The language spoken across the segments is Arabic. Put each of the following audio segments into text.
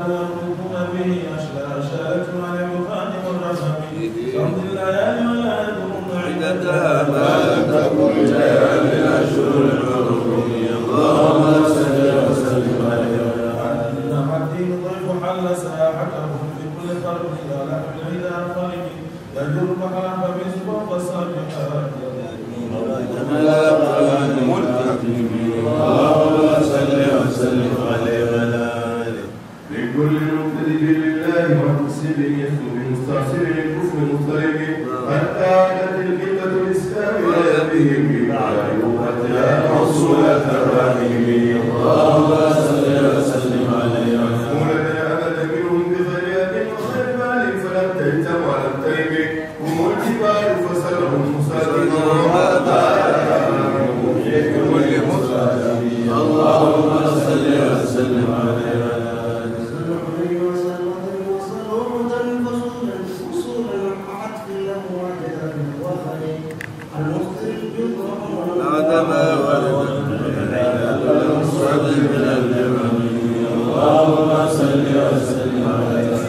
يملكون به الليالي ولا يدرون عدتها ما تكن ليالي الأشهر الحرم اللهم صل وسلم عليه إنما الدين ضيف حل سياحتهم في كل قرن إلى لحم العيد أرقام يجر البحر فمن فوق السابقات اللهم بعدما ولد المصعد من الجمم اللهم صل وسلم عليه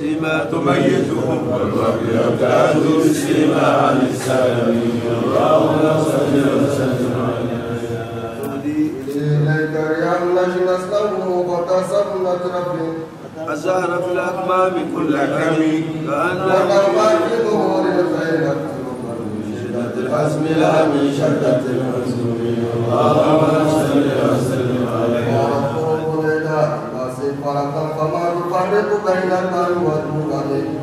فيما تميزهم والرب يبتعد بالسيما أزهر في الأكمام كل كم كأنه في ظهور الخير شدة الحزم لا من شدة الحزن اللهم صل وسلم عليه. فرقا فما بين المال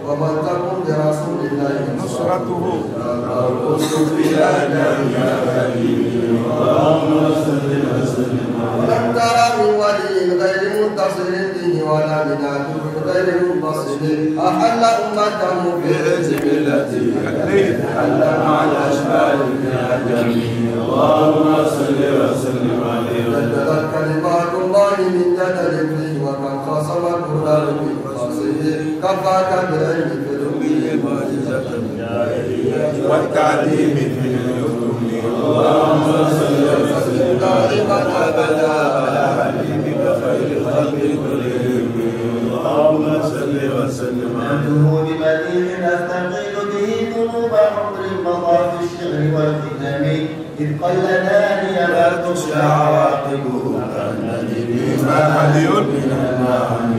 ومن تكن برسول الله نصرته. في يا اللهم صل وسلم عليه. غير منتصر به ولا من عدو غير منتصر أحل أمته بحزب التي حل مع الأشبال يا جميل اللهم صل وسلم عليه بدلت كلمات الله من جدل ومن خاصم القرآن من خاصه كفاك بالعلم في الأمي معجزة والتعليم في اليتم صل وسلم. نحمده بمديح نستقيل به ذنوب عمر مضى في الشغل والفتن إذ قلداني لا لا تخشى عواقبه. كأنني بما هدي من النعم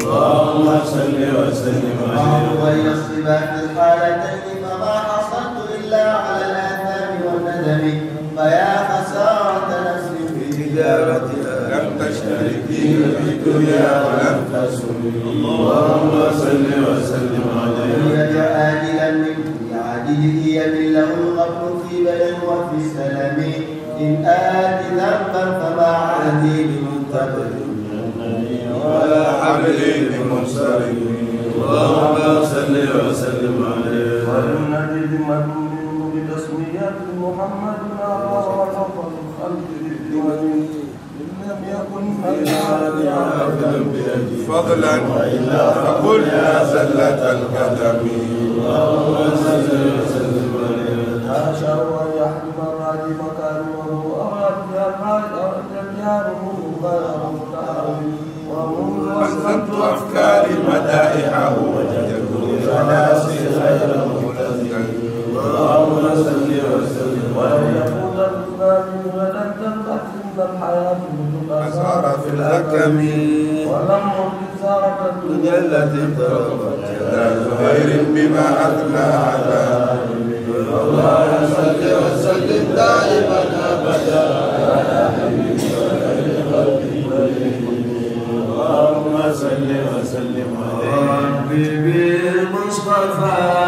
اللهم صل وسلم عليه غير الصباح الحالتين. فما حصلت إلا على الآثام والندم. فيا خسارة نفس في تجارتها تشتركي في الدنيا ولم تسلم اللهم صل وسلم عليه يرجع آجلا من كل عاجله يمل له الغفر في بلد وفي سلم إن آت ذنبا فما عهدي منتظر ولا حبل بمنصرف اللهم صل وسلم عليه ولنجد ذمة منه بتسمية محمد الخلق للدول إن لم يكن فضلا فقل يا زلة القدم. اللهم صل وسلم عليه الأكم ولم التي اقتربت يدا زهير بما أثنى على اللهم صل وسلم دائما أبدا على خير اللهم صل وسلم عليه ربي بالمصطفى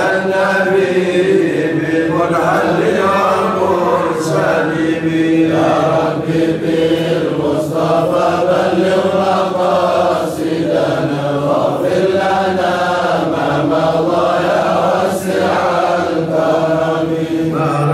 아.